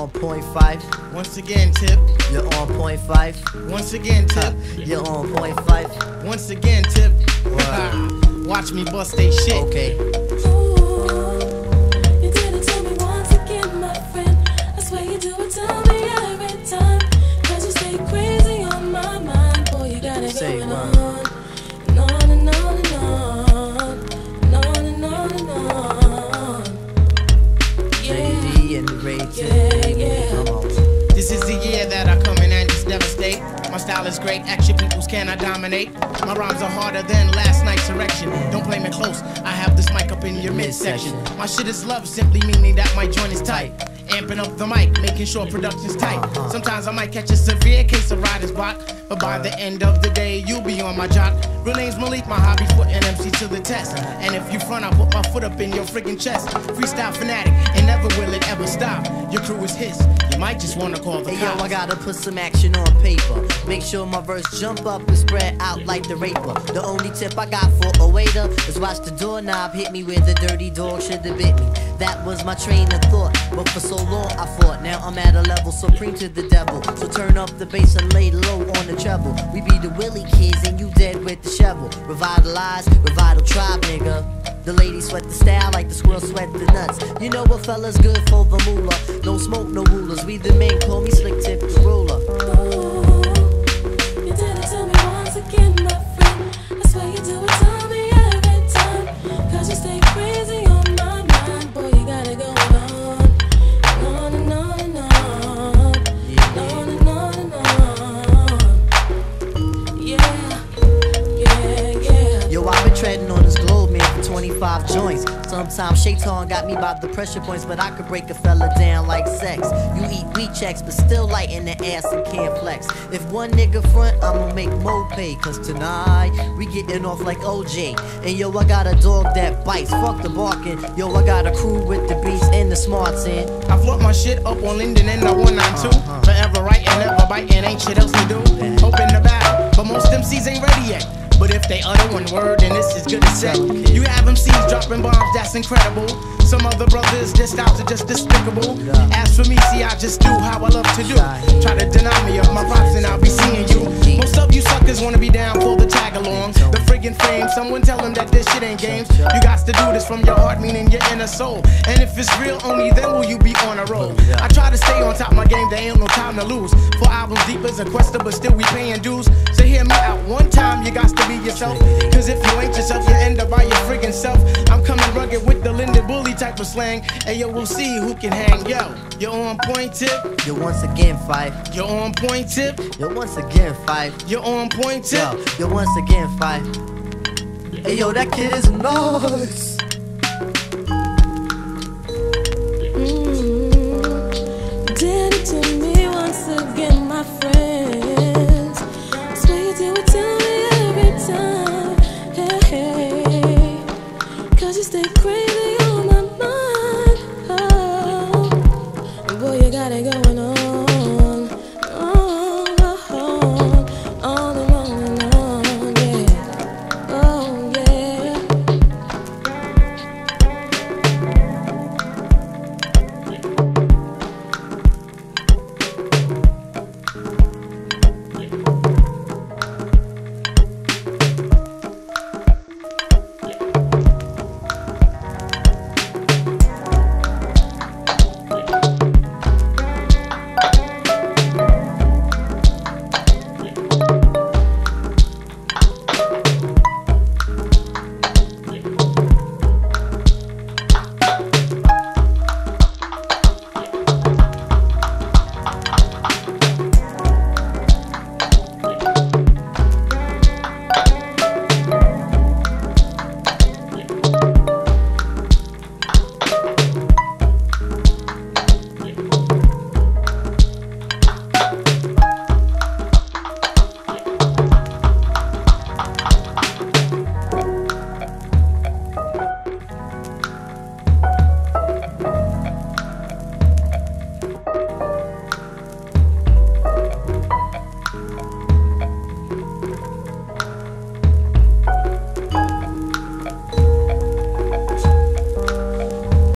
on point Phife. Once again, tip. You're on point Phife. Once again, tip. You're on point Phife. Once again, tip. Watch me bust they shit. Okay. Great, action peoples cannot dominate. My rhymes are harder than last night's erection. Don't play me close, I have this mic up in your midsection. My shit is love, simply meaning that my joint is tight. Amping up the mic, making sure production's tight. Uh-huh. Sometimes I might catch a severe case of writer's block, but by the end of the day, you'll be on my jock. Real name's Malik, my hobby putting MC to the test. And if you front, I put my foot up in your freaking chest. Freestyle fanatic, and never will it ever stop. Your crew is his, you might just wanna call the Hey yo. I gotta put some action on paper. Make sure my verse jump up and spread out like the raper. The only tip I got for a waiter watch the doorknob hit me where the dirty dog should have bit me. That was my train of thought, but for so long I fought. Now I'm at a level supreme to the devil. So turn up the bass and lay low on the treble. We be the Willie kids and you dead with the shovel. Revitalize, revital tribe, nigga. The ladies sweat the style like the squirrel sweat the nuts. You know what fella's good for the moolah. No smoke, no rulers. We the men call me slick tip the ruler. Ooh, you did it to me once again, my friend. I swear you do it Sometimes Shaitan got me by the pressure points, but I could break a fella down like sex. You eat weed checks, but still light in the ass and can't flex. If one nigga front, I'ma make Mo pay. Cause tonight, we getting off like OJ. And yo, I got a dog that bites, fuck the barking. Yo, I got a crew with the beats and the smarts in. I float my shit up on Linden and the 192. Uh-huh. Forever writing, never biting, ain't shit else to do. Hoping to battle, but most MCs ain't ready yet. But if they utter one word, then this is good as set. You have MCs dropping bombs, that's incredible. Some other brothers, their styles are just despicable. As for me, see, I just do how I love to do. Try to deny me of my props, and I'll be seeing you. Most of you suckers wanna be down for the tag along. The friggin' fame, someone tell them that this shit ain't games. You got to do this from your heart, meaning your inner soul. And if it's real, only then will you be on a roll. I try to stay on top of my game, there ain't no time to lose. Four albums deep as a quester, but still we paying dues. So hear me out one time, you got to be yourself. Cause if you ain't yourself, With the Linda Bully type of slang. And yo, we'll see who can hang. Yo, you're on point tip. Yo, once again, Phife. You're on point tip. Yo, once again, Phife. You're on point tip. Yo, yo, once again, Phife. Hey, yo, that kid is nice.